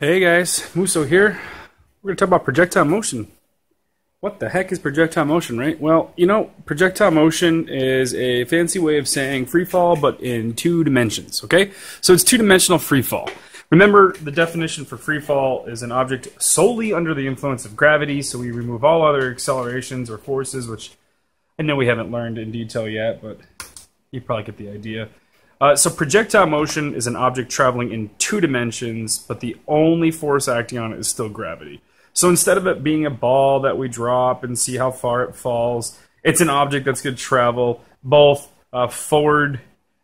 Hey guys, Muso here. We're going to talk about projectile motion. What the heck is projectile motion, right? Well, you know, projectile motion is a fancy way of saying free fall, but in two dimensions, okay? So it's two dimensional free fall. Remember, the definition for free fall is an object solely under the influence of gravity, so we remove all other accelerations or forces, which I know we haven't learned in detail yet, but you probably get the idea. Uh, so projectile motion is an object traveling in two dimensions, but the only force acting on it is still gravity. So instead of it being a ball that we drop and see how far it falls, it's an object that's going to travel both uh, forward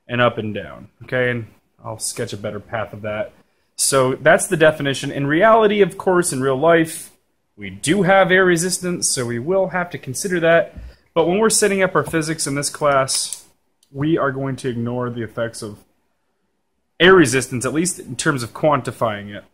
and up and down. Okay, and I'll sketch a better path of that. So that's the definition. In reality, of course, in real life, we do have air resistance, so we will have to consider that. But when we're setting up our physics in this class, we are going to ignore the effects of air resistance, at least in terms of quantifying it.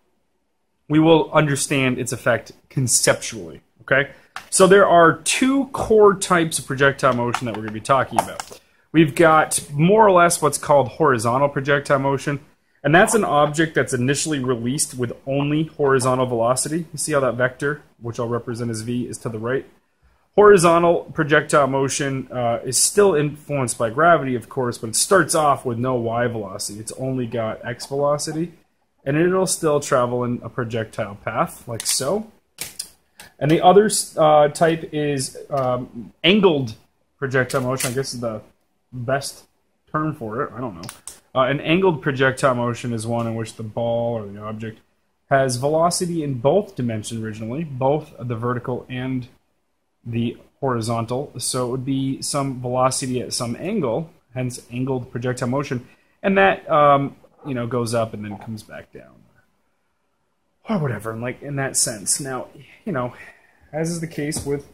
We will understand its effect conceptually. Okay? So there are two core types of projectile motion that we're going to be talking about. We've got more or less what's called horizontal projectile motion, and that's an object that's initially released with only horizontal velocity. You see how that vector, which I'll represent as v, is to the right? Horizontal projectile motion uh, is still influenced by gravity, of course, but it starts off with no y velocity. It's only got x velocity, and it'll still travel in a projectile path, like so. And the other uh, type is um, angled projectile motion. I guess is the best term for it. I don't know. Uh, an angled projectile motion is one in which the ball or the object has velocity in both dimensions originally, both the vertical and the horizontal. So it would be some velocity at some angle, hence angled projectile motion, and that um, you know goes up and then comes back down, or whatever. Like in that sense. Now, you know, as is the case with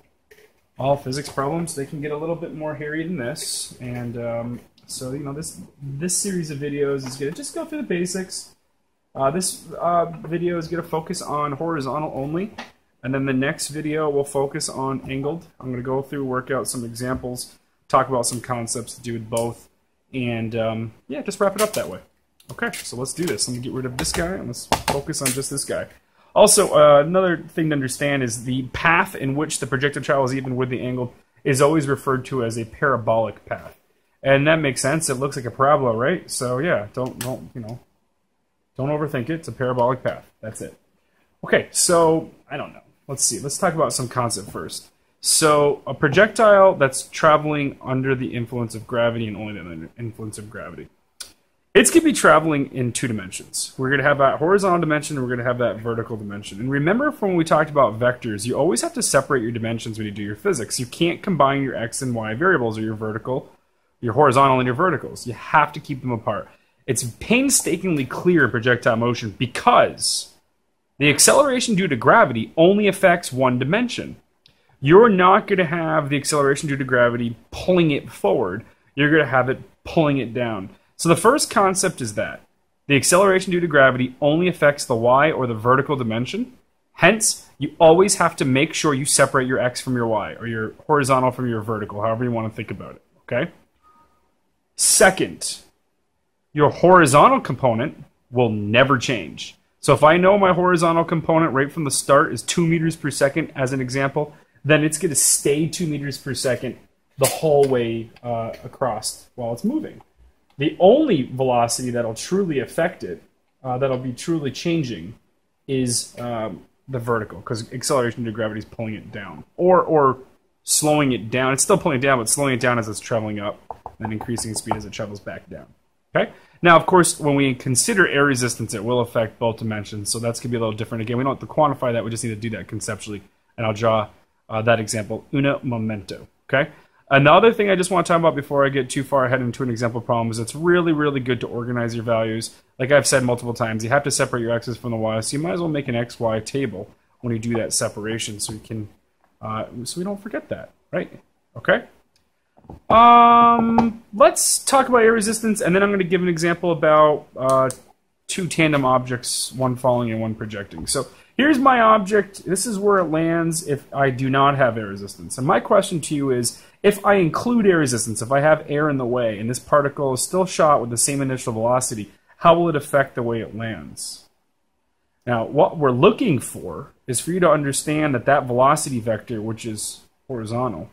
all physics problems, they can get a little bit more hairy than this, and um, so you know this this series of videos is to just go through the basics. Uh, this uh, video is going to focus on horizontal only. And then the next video will focus on angled. I'm going to go through, work out some examples, talk about some concepts to do with both, and um, yeah, just wrap it up that way. Okay, so let's do this. Let me get rid of this guy, and let's focus on just this guy. Also, uh, another thing to understand is the path in which the projectile travels, even with the angle, is always referred to as a parabolic path. And that makes sense. It looks like a parabola, right? So yeah, don't don't you know, don't overthink it. It's a parabolic path. That's it. Okay, so I don't know let's see. Let's talk about some concept first. So, a projectile that's traveling under the influence of gravity and only the influence of gravity. It's going to be traveling in two dimensions. We're going to have that horizontal dimension, and we're going to have that vertical dimension. And remember from when we talked about vectors, you always have to separate your dimensions when you do your physics. You can't combine your x and y variables or your vertical, your horizontal and your verticals. You have to keep them apart. It's painstakingly clear in projectile motion because the acceleration due to gravity only affects one dimension. You're not going to have the acceleration due to gravity pulling it forward. You're going to have it pulling it down. So the first concept is that the acceleration due to gravity only affects the y or the vertical dimension. Hence, you always have to make sure you separate your x from your y or your horizontal from your vertical, however you want to think about it. Okay? Second, your horizontal component will never change. So if I know my horizontal component right from the start is 2 meters per second, as an example, then it's going to stay 2 meters per second the whole way uh, across while it's moving. The only velocity that'll truly affect it, uh, that'll be truly changing, is um, the vertical, because acceleration due to gravity is pulling it down. Or, or slowing it down. It's still pulling it down, but slowing it down as it's traveling up, and increasing speed as it travels back down. Okay? Now, of course, when we consider air resistance, it will affect both dimensions, so that's going to be a little different. Again, we don't have to quantify that, we just need to do that conceptually, and I'll draw uh, that example, una momento, okay? Another thing I just want to talk about before I get too far ahead into an example problem is it's really, really good to organize your values. Like I've said multiple times, you have to separate your x's from the y's, so you might as well make an xy table when you do that separation so we can, uh, so we don't forget that, right? Okay? Um, let's talk about air resistance, and then I'm going to give an example about uh, two tandem objects, one falling and one projecting. So here's my object. This is where it lands if I do not have air resistance. And my question to you is, if I include air resistance, if I have air in the way, and this particle is still shot with the same initial velocity, how will it affect the way it lands? Now, what we're looking for is for you to understand that that velocity vector, which is horizontal,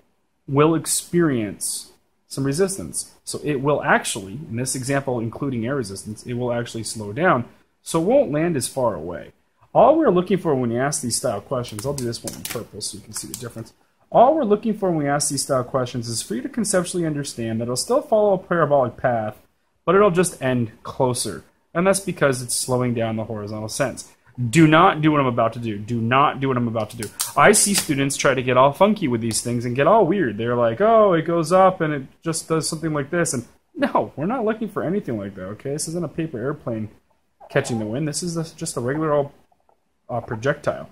will experience some resistance. So it will actually, in this example including air resistance, it will actually slow down, so it won't land as far away. All we're looking for when we ask these style questions, I'll do this one in purple so you can see the difference. All we're looking for when we ask these style questions is for you to conceptually understand that it'll still follow a parabolic path, but it'll just end closer. And that's because it's slowing down the horizontal sense. Do not do what I'm about to do. Do not do what I'm about to do. I see students try to get all funky with these things and get all weird. They're like, oh, it goes up and it just does something like this. And no, we're not looking for anything like that, okay? This isn't a paper airplane catching the wind. This is just a regular old uh, projectile.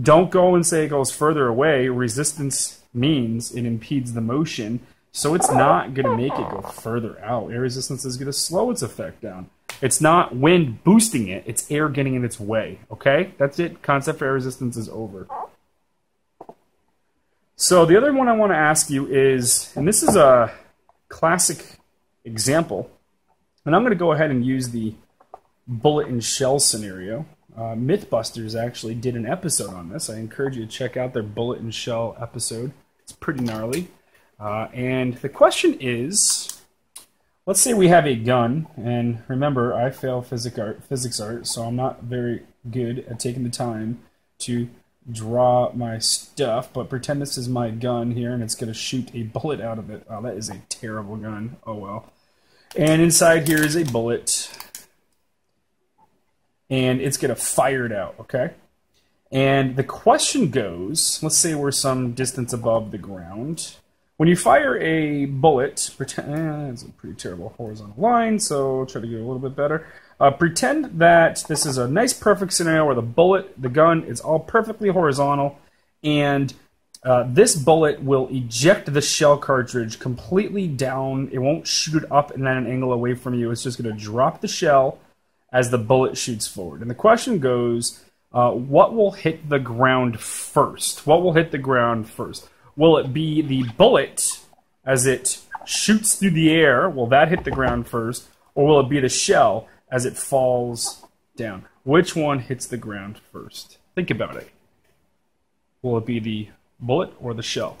Don't go and say it goes further away. Resistance means it impedes the motion, so it's not going to make it go further out. Air resistance is going to slow its effect down. It's not wind boosting it, it's air getting in its way. Okay? That's it. Concept for air resistance is over. So the other one I want to ask you is, and this is a classic example, and I'm going to go ahead and use the bullet and shell scenario. Uh, Mythbusters actually did an episode on this. I encourage you to check out their bullet and shell episode. It's pretty gnarly. Uh, and the question is let's say we have a gun, and remember, I fail physics art, physics art, so I'm not very good at taking the time to draw my stuff, but pretend this is my gun here, and it's going to shoot a bullet out of it. Oh, that is a terrible gun. Oh, well. And inside here is a bullet and it's going to fire it out, okay? And the question goes let's say we're some distance above the ground. When you fire a bullet, pretend eh, it's a pretty terrible horizontal line, so try to get a little bit better. Uh, pretend that this is a nice, perfect scenario where the bullet, the gun, is all perfectly horizontal, and uh, this bullet will eject the shell cartridge completely down. It won't shoot up and at an angle away from you. It's just going to drop the shell as the bullet shoots forward. And the question goes, uh, what will hit the ground first? What will hit the ground first? Will it be the bullet as it shoots through the air? Will that hit the ground first? Or will it be the shell as it falls down? Which one hits the ground first? Think about it. Will it be the bullet or the shell?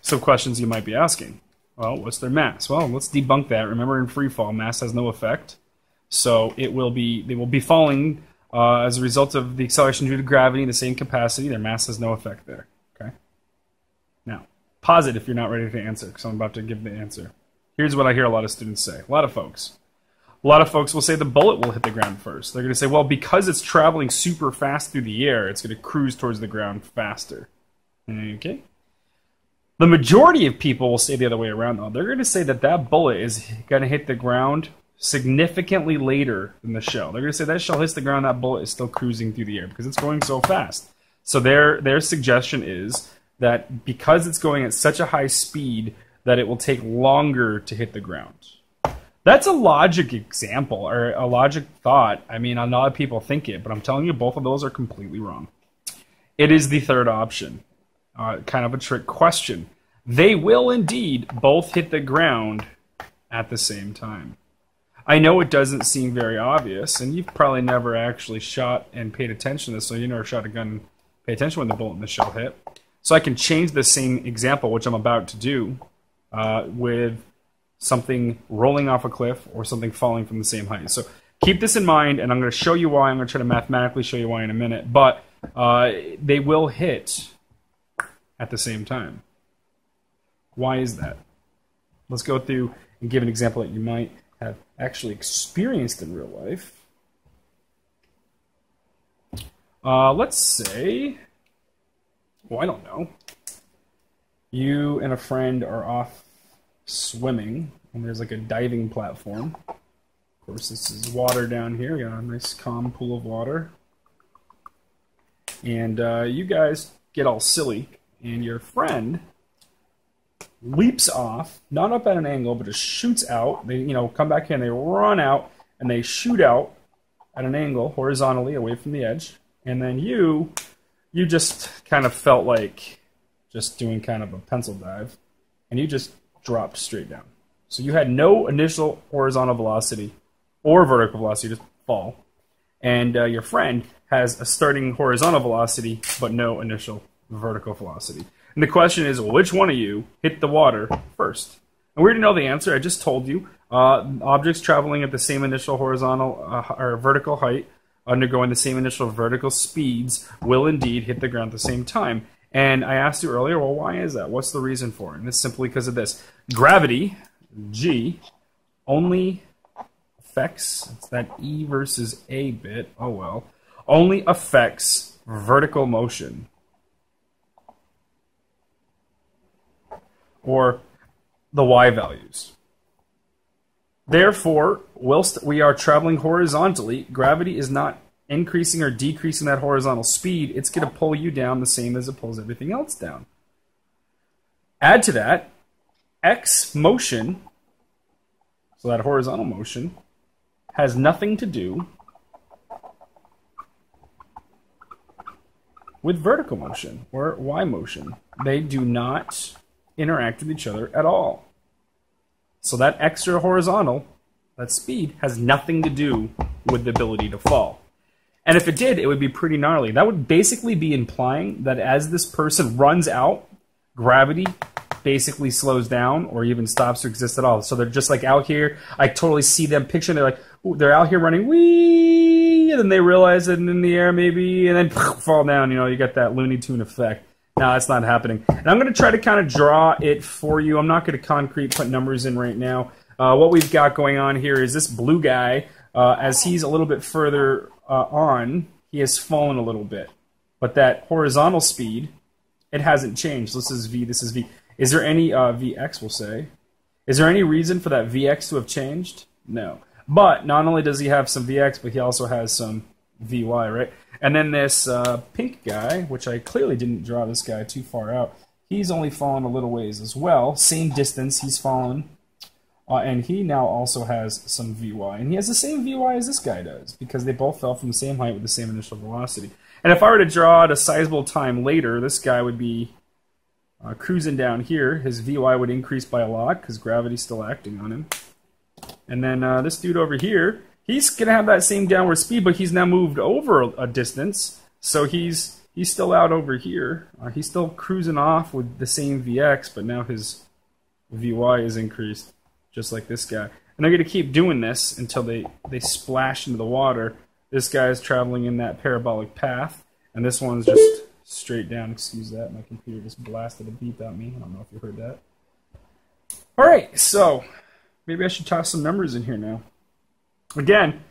Some questions you might be asking. Well, what's their mass? Well, let's debunk that. Remember, in free fall, mass has no effect. So it will be they will be falling uh, as a result of the acceleration due to gravity, in the same capacity. Their mass has no effect there. Pause it if you're not ready to answer, because I'm about to give the answer. Here's what I hear a lot of students say. A lot of folks. A lot of folks will say the bullet will hit the ground first. They're going to say, well, because it's traveling super fast through the air, it's going to cruise towards the ground faster. Okay. The majority of people will say the other way around, though. They're going to say that that bullet is going to hit the ground significantly later than the shell. They're going to say that shell hits the ground, that bullet is still cruising through the air because it's going so fast. So their their suggestion is that because it's going at such a high speed that it will take longer to hit the ground. That's a logic example or a logic thought. I mean, a lot of people think it, but I'm telling you, both of those are completely wrong. It is the third option. Uh, kind of a trick question. They will indeed both hit the ground at the same time. I know it doesn't seem very obvious, and you've probably never actually shot and paid attention to this, so you never shot a gun and pay attention when the bullet and the shell hit. So I can change the same example, which I'm about to do, uh, with something rolling off a cliff or something falling from the same height. So keep this in mind, and I'm going to show you why. I'm going to try to mathematically show you why in a minute, but uh, they will hit at the same time. Why is that? Let's go through and give an example that you might have actually experienced in real life. Uh, let's say, well, I don't know. You and a friend are off swimming, and there's like a diving platform. Of course, this is water down here. You got a nice calm pool of water. And uh, you guys get all silly, and your friend leaps off, not up at an angle, but just shoots out. They, you know, come back in, they run out, and they shoot out at an angle horizontally away from the edge. And then you, you just kind of felt like just doing kind of a pencil dive, and you just dropped straight down. So you had no initial horizontal velocity or vertical velocity, just fall. and uh, your friend has a starting horizontal velocity but no initial vertical velocity. And the question is, which one of you hit the water first? And we already know the answer. I just told you. Uh, objects traveling at the same initial horizontal uh, or vertical height, undergoing the same initial vertical speeds, will indeed hit the ground at the same time. And I asked you earlier, well, why is that? What's the reason for it? And it's simply because of this. Gravity, G, only affects, it's that E versus A bit, oh well, only affects vertical motion. Or the y values. Therefore, whilst we are traveling horizontally, gravity is not increasing or decreasing that horizontal speed. It's going to pull you down the same as it pulls everything else down. Add to that, x motion, so that horizontal motion, has nothing to do with vertical motion or y motion. They do not interact with each other at all. So that extra horizontal, that speed, has nothing to do with the ability to fall. And if it did, it would be pretty gnarly. That would basically be implying that as this person runs out, gravity basically slows down or even stops to exist at all. So they're just like out here. I totally see them picture. They're like, they're out here running, wee, and then they realize it in the air maybe, and then fall down. You know, you got that Looney Tune effect. No, that's not happening. And I'm going to try to kind of draw it for you. I'm not going to concrete put numbers in right now. Uh, what we've got going on here is this blue guy, uh, as he's a little bit further uh, on, he has fallen a little bit. But that horizontal speed, it hasn't changed. This is V, this is V. Is there any uh, Vx, we'll say? Is there any reason for that Vx to have changed? No. But not only does he have some Vx, but he also has some Vy, right? And then this uh, pink guy, which I clearly didn't draw this guy too far out, he's only fallen a little ways as well. Same distance he's fallen. Uh, and he now also has some Vy. And he has the same Vy as this guy does, because they both fell from the same height with the same initial velocity. And if I were to draw at a sizable time later, this guy would be uh, cruising down here. His Vy would increase by a lot, because gravity's still acting on him. And then uh, this dude over here, he's going to have that same downward speed, but he's now moved over a, distance. So he's he's still out over here. Uh, he's still cruising off with the same Vx, but now his Vy is increased, just like this guy. And they're going to keep doing this until they, they splash into the water. This guy is traveling in that parabolic path, and this one's just straight down. Excuse that. My computer just blasted a beep at me. I don't know if you heard that. All right, so maybe I should toss some numbers in here now. Again,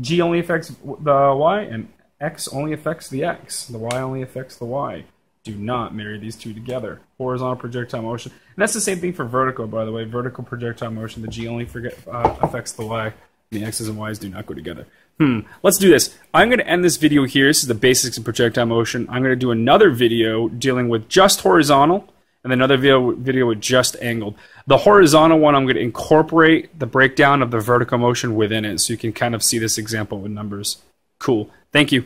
G only affects the Y, and X only affects the X. The Y only affects the Y. Do not marry these two together. Horizontal projectile motion. And that's the same thing for vertical, by the way. Vertical projectile motion, the G only forget, uh, affects the Y. The X's and Y's do not go together. Hmm. Let's do this. I'm going to end this video here. This is the basics of projectile motion. I'm going to do another video dealing with just horizontal and another video, video with just angled. The horizontal one, I'm going to incorporate the breakdown of the vertical motion within it so you can kind of see this example with numbers. Cool. Thank you.